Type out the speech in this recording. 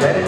ready